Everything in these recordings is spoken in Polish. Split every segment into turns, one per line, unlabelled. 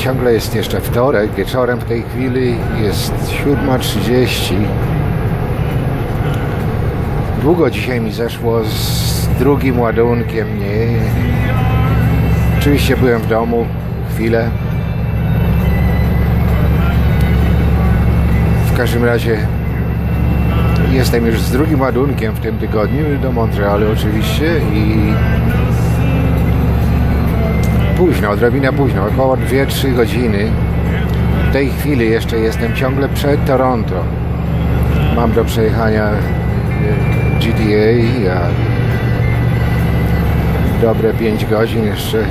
ciągle jest jeszcze wtorek, wieczorem w tej chwili jest 7.30. Długo dzisiaj mi zeszło z drugim ładunkiem, nie. Oczywiście byłem w domu chwilę. W każdym razie jestem już z drugim ładunkiem w tym tygodniu do Montrealu oczywiście i późno, odrobinę późno, około 2-3 godziny. W tej chwili jeszcze jestem ciągle przed Toronto. Mam do przejechania e, GTA, a dobre 5 godzin jeszcze.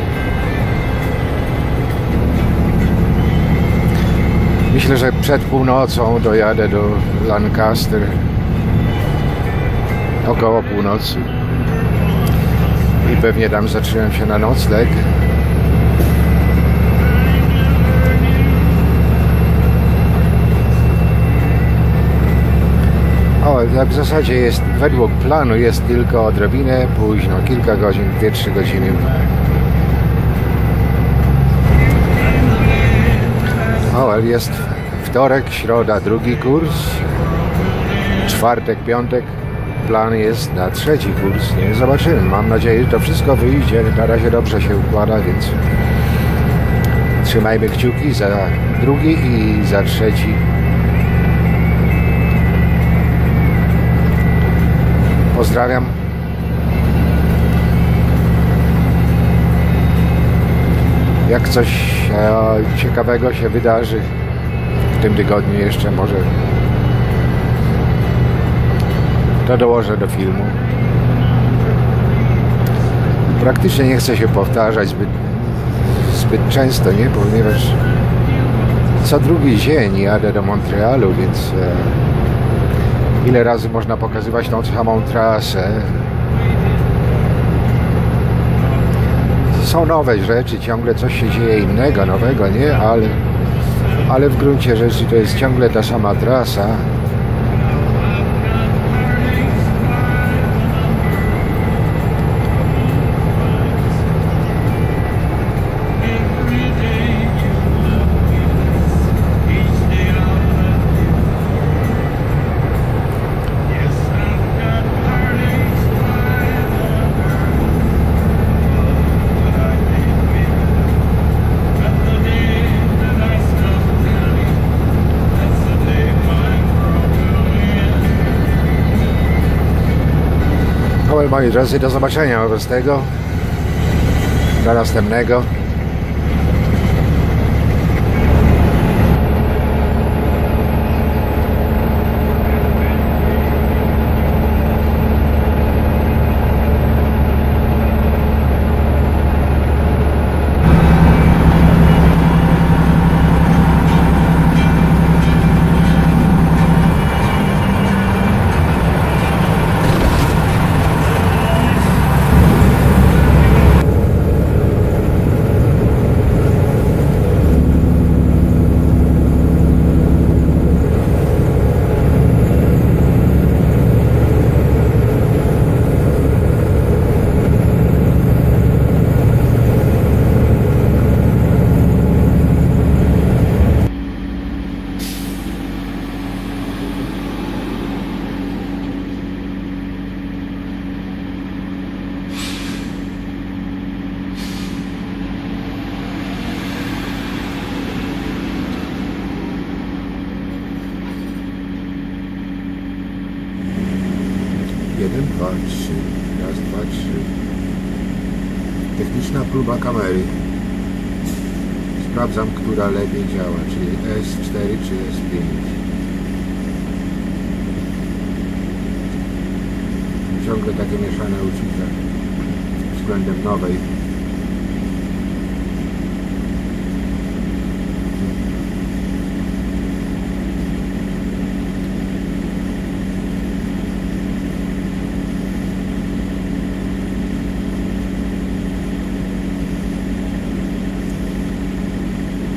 Myślę, że przed północą dojadę do Lancaster. Około północy. I pewnie tam zatrzymam się na nocleg. W zasadzie jest, według planu jest tylko odrobinę późno, kilka godzin, 2-3 godziny. O, jest wtorek, środa, drugi kurs, czwartek, piątek, plan jest na trzeci kurs, nie? Zobaczymy, mam nadzieję, że to wszystko wyjdzie, na razie dobrze się układa, więc trzymajmy kciuki za drugi i za trzeci Pozdrawiam. Jak coś e, ciekawego się wydarzy w tym tygodniu jeszcze może to dołożę do filmu. Praktycznie nie chcę się powtarzać zbyt, zbyt często, nie? Ponieważ co drugi dzień jadę do Montrealu, więc e, ile razy można pokazywać tą samą trasę. Są nowe rzeczy, ciągle coś się dzieje innego, nowego, nie? Ale, ale w gruncie rzeczy to jest ciągle ta sama trasa. No, moi drodzy, do zobaczenia wobec tego. Do następnego. Jeden, dwa, trzy. Raz, dwa, trzy. Techniczna próba kamery. Sprawdzam, która lepiej działa, czyli S4 czy S5. Ciągle takie mieszane uczucia względem nowej.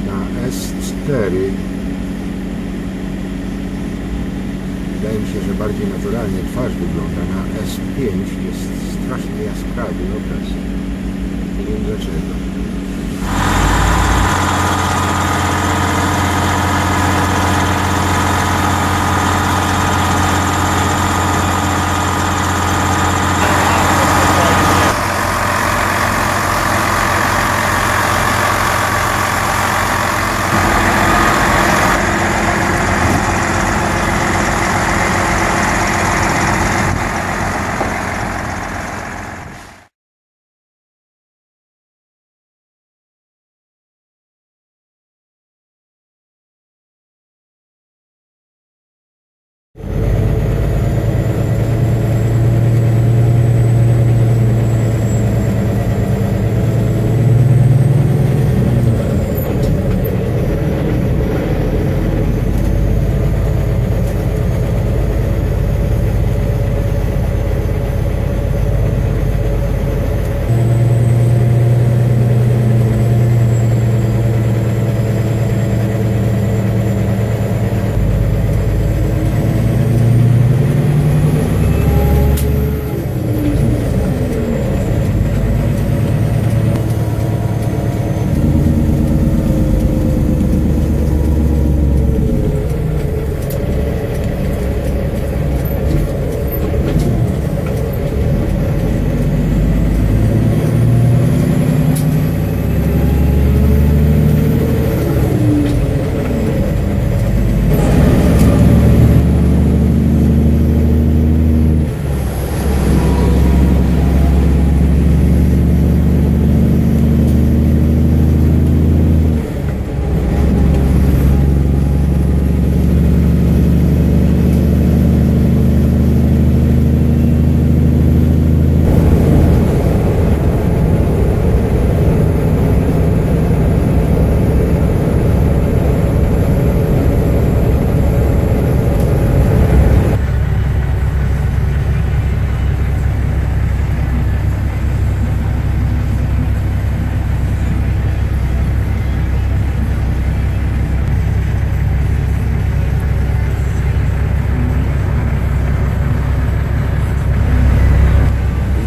Na S4 wydaje mi się, że bardziej naturalnie twarz wygląda. Na S5 jest strasznie jaskrawy obraz. Nie wiem dlaczego.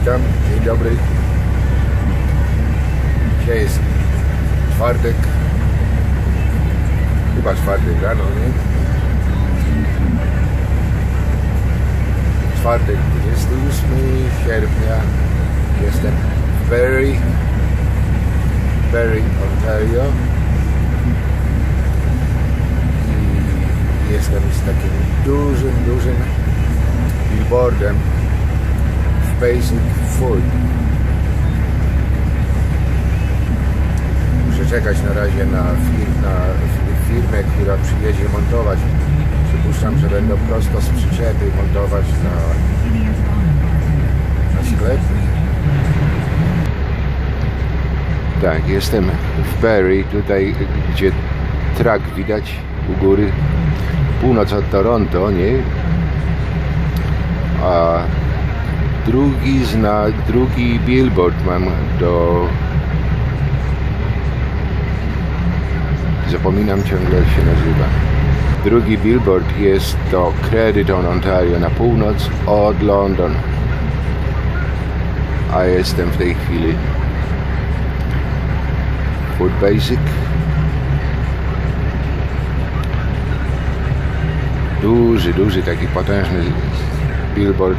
Dobry. Dzisiaj jest czwartek. Chyba czwartek rano, nie? Czwartek, 28 sierpnia. Jestem w Barrie, Barrie, Ontario. I jestem z takim dużym, dużym billboardem Basic Food. Muszę czekać na razie na, fir na firmę, która przyjedzie montować. Przypuszczam, że będą prosto z przyczepy montować na, na sklep. Tak, jestem w Barrie, tutaj gdzie trak widać u góry, północ od Toronto, nie? A drugi znak, drugi billboard mam do... Zapominam ciągle jak się nazywa. Drugi billboard jest do Crediton, Ontario, na północ od London. A jestem w tej chwili Food Basic. Duży, duży, taki potężny billboard